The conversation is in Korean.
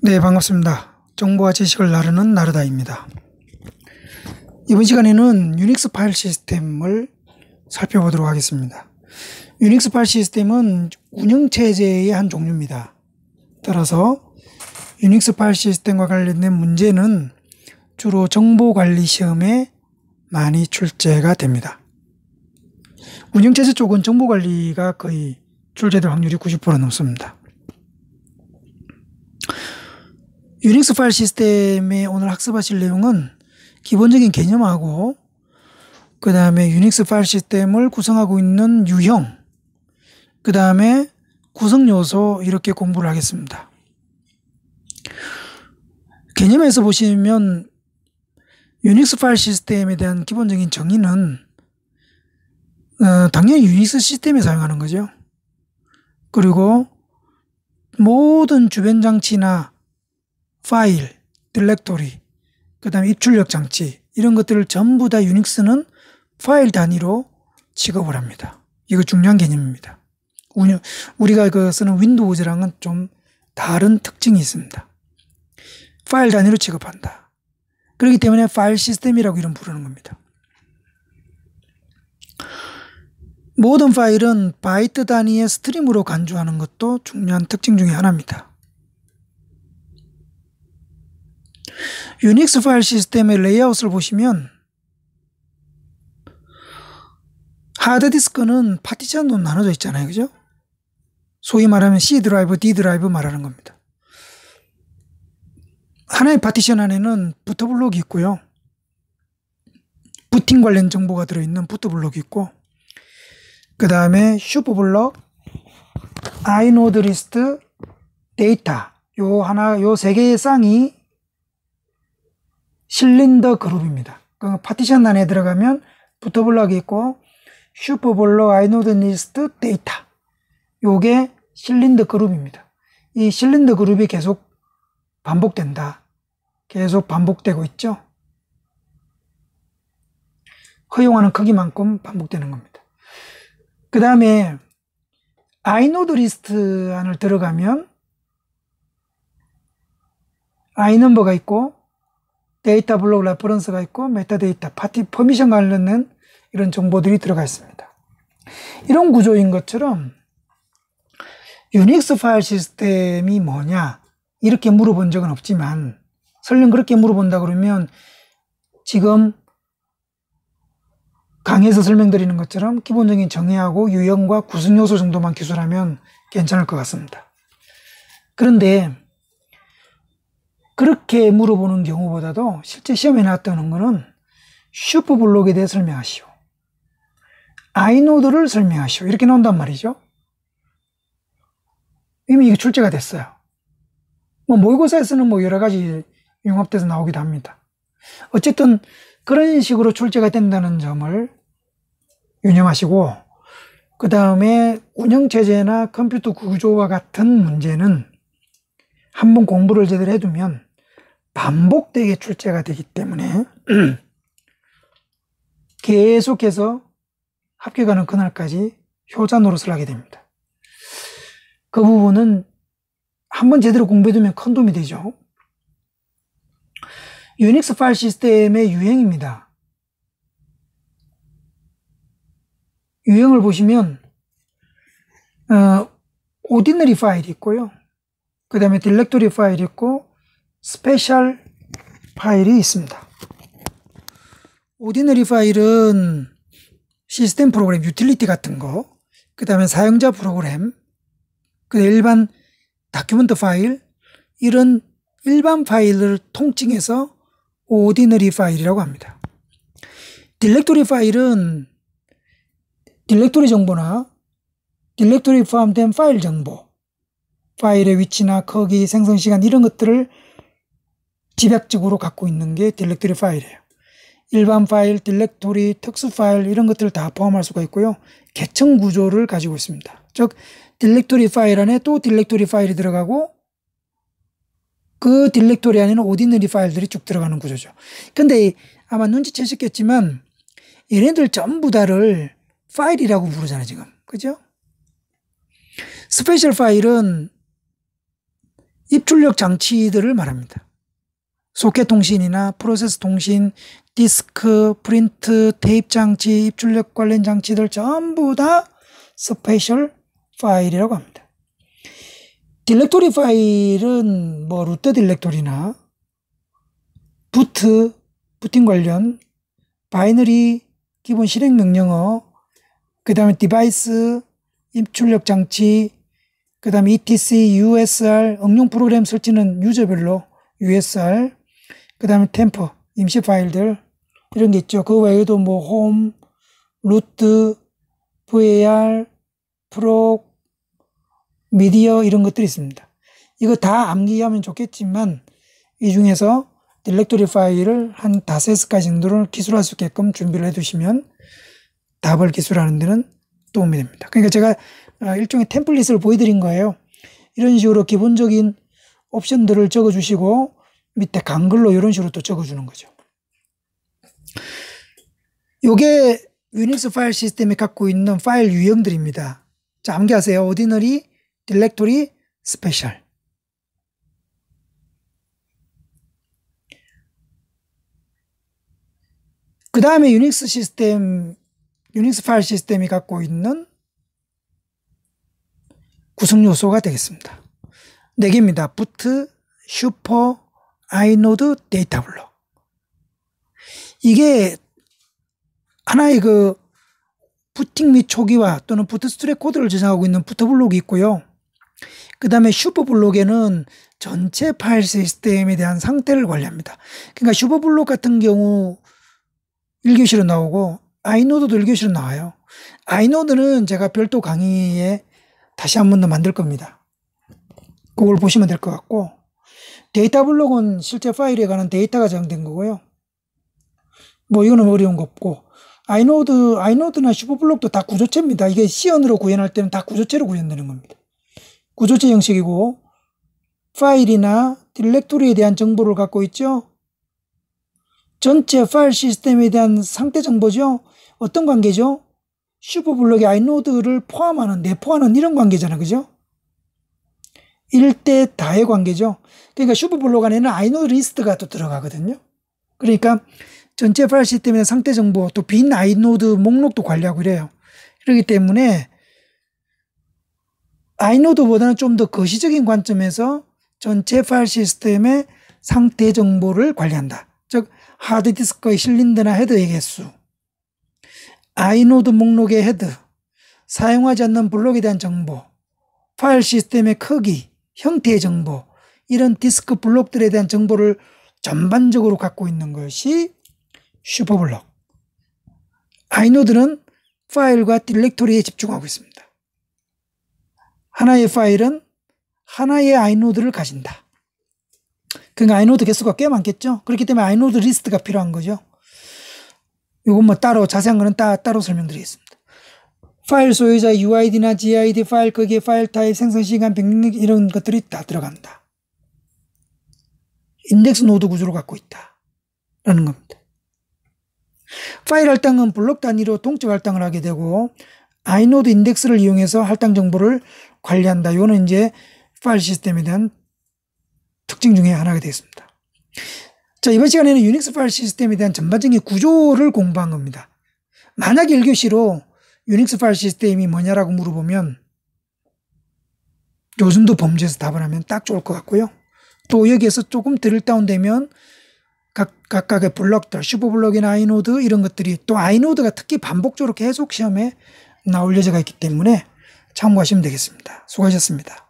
네, 반갑습니다. 정보와 지식을 나르는 나르다입니다. 이번 시간에는 유닉스 파일 시스템을 살펴보도록 하겠습니다. 유닉스 파일 시스템은 운영체제의 한 종류입니다. 따라서 유닉스 파일 시스템과 관련된 문제는 주로 정보관리 시험에 많이 출제가 됩니다. 운영체제 쪽은 정보관리가 거의 출제될 확률이 90% 넘습니다. 유닉스 파일 시스템에 오늘 학습하실 내용은 기본적인 개념하고 그 다음에 유닉스 파일 시스템을 구성하고 있는 유형 그 다음에 구성 요소 이렇게 공부를 하겠습니다. 개념에서 보시면 유닉스 파일 시스템에 대한 기본적인 정의는 어, 당연히 유닉스 시스템에 사용하는 거죠. 그리고 모든 주변 장치나 파일, 디렉토리, 그 다음에 입출력 장치 이런 것들을 전부 다 유닉스는 파일 단위로 취급을 합니다. 이거 중요한 개념입니다. 우리가 그 쓰는 윈도우즈랑은 좀 다른 특징이 있습니다. 파일 단위로 취급한다. 그렇기 때문에 파일 시스템이라고 이름 부르는 겁니다. 모든 파일은 바이트 단위의 stream으로 간주하는 것도 중요한 특징 중의 하나입니다. 유닉스 파일 시스템의 레이아웃을 보시면 하드디스크는 파티션으로 나눠져 있잖아요. 그죠? 소위 말하면 C 드라이브, D 드라이브 말하는 겁니다. 하나의 파티션 안에는 boot block이 있고요. 부팅 관련 정보가 들어있는 boot block이 있고 그 다음에 super block, inode list, 데이터 요 하나 요 세 개의 쌍이 실린더 그룹입니다. 그 파티션 안에 들어가면 boot block이 있고 super block inode list 데이터 요게 실린더 그룹입니다. 이 실린더 그룹이 계속 반복된다. 계속 반복되고 있죠. 허용하는 크기만큼 반복되는 겁니다. 그 다음에 inode list 안을 들어가면 i number가 있고 data block reference가 있고 메타데이터, 파티 permission 관련된 이런 정보들이 들어가 있습니다. 이런 구조인 것처럼 유닉스 파일 시스템이 뭐냐 이렇게 물어본 적은 없지만 설령 그렇게 물어본다 그러면 지금 강의에서 설명드리는 것처럼 기본적인 정의하고 유형과 구성 요소 정도만 기술하면 괜찮을 것 같습니다. 그런데 그렇게 물어보는 경우보다도 실제 시험에 나왔다는 것은 슈퍼블록에 대해 설명하시오. 아이노드를 설명하시오. 이렇게 나온단 말이죠. 이미 이게 출제가 됐어요. 뭐 모의고사에서는 뭐 여러 가지 융합돼서 나오기도 합니다. 어쨌든 그런 식으로 출제가 된다는 점을 유념하시고 그 다음에 운영체제나 컴퓨터 구조와 같은 문제는 한번 공부를 제대로 해두면 반복되게 출제가 되기 때문에 계속해서 합격하는 그날까지 효자 노릇을 하게 됩니다. 그 부분은 한 번 제대로 공부해두면 큰 도움이 되죠. 유닉스 파일 시스템의 유형입니다. 유형을 보시면 어, ordinary 파일이 있고요. 그 다음에 디렉토리 파일이 있고 special 파일이 있습니다. ordinary 파일은 시스템 프로그램, 유틸리티 같은 거, 그 다음에 사용자 프로그램, 그 일반 document 파일, 이런 일반 파일을 통칭해서 ordinary 파일이라고 합니다. 디렉토리 파일은 디렉토리 정보나 디렉토리 포함된 파일 정보, 파일의 위치나 크기, 생성 시간 이런 것들을 집약적으로 갖고 있는 게 디렉토리 파일이에요. 일반 파일, 디렉토리, 특수 파일 이런 것들을 다 포함할 수가 있고요. 계층 구조를 가지고 있습니다. 즉 디렉토리 파일 안에 또 디렉토리 파일이 들어가고 그 디렉토리 안에는 ordinary 파일들이 쭉 들어가는 구조죠. 근데 아마 눈치채셨겠지만 얘네들 전부 다를 파일이라고 부르잖아요, 지금. 그죠? special 파일은 입출력 장치들을 말합니다. 소켓 통신이나 프로세스 통신, 디스크, 프린트, 테이프 장치, 입출력 관련 장치들 전부 다 special 파일이라고 합니다. 디렉토리 파일은 뭐 root 디렉토리나 boot, 부팅 관련, binary, 기본 실행 명령어, 그 다음에 디바이스, 입출력 장치, 그 다음에 ETC, USR, 응용 프로그램 설치는 유저별로 USR, 그 다음에 temp, 임시 파일들, 이런 게 있죠. 그 외에도 뭐 홈, root, VAR, proc, 미디어 이런 것들이 있습니다. 이거 다 암기하면 좋겠지만 이 중에서 디렉토리 파일을 한 가지 정도를 기술할 수 있게끔 준비를 해두시면 답을 기술하는 데는 도움이 됩니다. 그러니까 제가 아, 일종의 템플릿을 보여드린 거예요. 이런 식으로 기본적인 옵션들을 적어주시고 밑에 한글로 이런 식으로 또 적어주는 거죠. 요게 유닉스 파일 시스템이 갖고 있는 파일 유형들입니다. 자, 암기하세요. ordinary, 디렉토리, special. 그 다음에 유닉스 시스템, 유닉스 파일 시스템이 갖고 있는 구성 요소가 되겠습니다. 네 개입니다. boot, super, inode, 데이터 블록. 이게 하나의 그 부팅 및 초기화 또는 bootstrap 코드를 저장하고 있는 boot block이 있고요. 그 다음에 super block에는 전체 파일 시스템에 대한 상태를 관리합니다. 그러니까 super block 같은 경우 1교시로 나오고 inode도 1교시로 나와요. inode는 제가 별도 강의에 다시 한 번 더 만들 겁니다. 그걸 보시면 될 것 같고 데이터 블록은 실제 파일에 관한 데이터가 저장된 거고요. 뭐 이거는 어려운 거 없고 inode, inode나 super block도 다 구조체입니다. 이게 C언어로 구현할 때는 다 구조체로 구현되는 겁니다. 구조체 형식이고 파일이나 디렉토리에 대한 정보를 갖고 있죠. 전체 파일 시스템에 대한 상태 정보죠. 어떤 관계죠? super block이 inode를 포함하는, 내포하는 이런 관계잖아. 그죠? 1대 다의 관계죠. 그러니까 super block 안에는 inode 리스트가 또 들어가거든요. 그러니까 전체 파일 시스템의 상태 정보, 또 빈 inode 목록도 관리하고 이래요. 그렇기 때문에 inode보다는 좀 더 거시적인 관점에서 전체 파일 시스템의 상태 정보를 관리한다. 즉 하드디스크에 실린 데나 헤드의 개수, inode 목록의 헤드, 사용하지 않는 블록에 대한 정보, 파일 시스템의 크기, 형태의 정보, 이런 디스크 블록들에 대한 정보를 전반적으로 갖고 있는 것이 super block. inode는 파일과 디렉토리에 집중하고 있습니다. 하나의 파일은 하나의 inode를 가진다. 그러니까 inode 개수가 꽤 많겠죠? 그렇기 때문에 inode 리스트가 필요한 거죠. 이건 뭐 따로 자세한 거는 따, 따로 설명드리겠습니다. 파일 소유자 UID나 GID 파일 크기, 파일 타입, 생성 시간, 변경 이런 것들이 다 들어간다. 인덱스 노드 구조를 갖고 있다. 라는 겁니다. 파일 할당은 블록 단위로 동적 할당을 하게 되고 inode 인덱스를 이용해서 할당 정보를 관리한다. 이거는 이제 파일 시스템에 대한 특징 중에 하나가 되겠습니다. 자, 이번 시간에는 유닉스 파일 시스템에 대한 전반적인 구조를 공부한 겁니다. 만약 1교시로 유닉스 파일 시스템이 뭐냐라고 물어보면 요 정도 범주에서 답을 하면 딱 좋을 것 같고요. 또 여기에서 조금 drill down되면 각, 각각의 블록들, super block이나 inode 이런 것들이 또 inode가 특히 반복적으로 계속 시험에 나올 여지가 있기 때문에 참고하시면 되겠습니다. 수고하셨습니다.